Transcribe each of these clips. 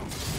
down.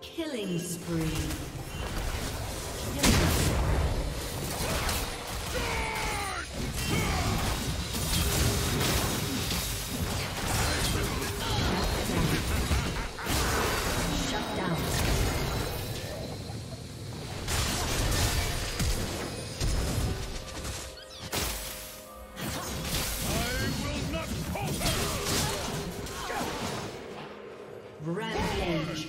Killing spree. Rampage.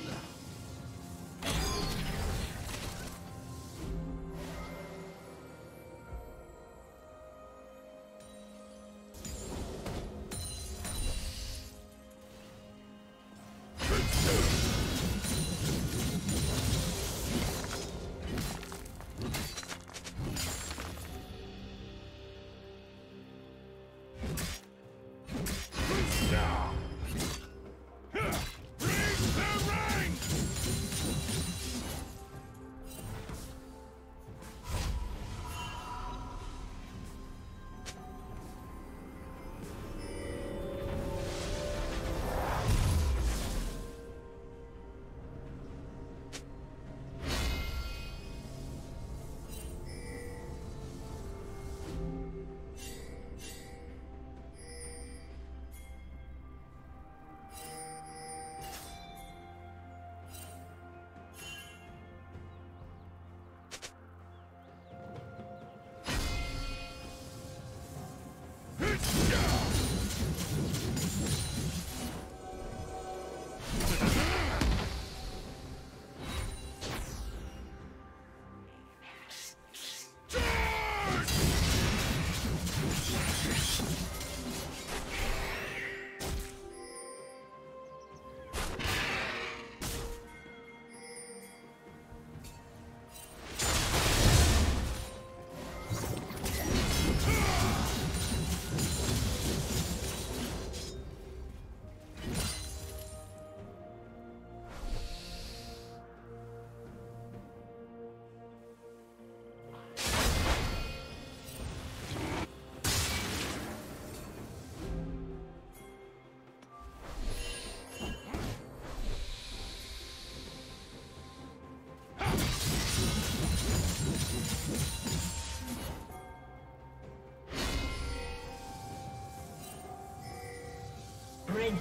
It's down!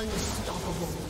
Unstoppable.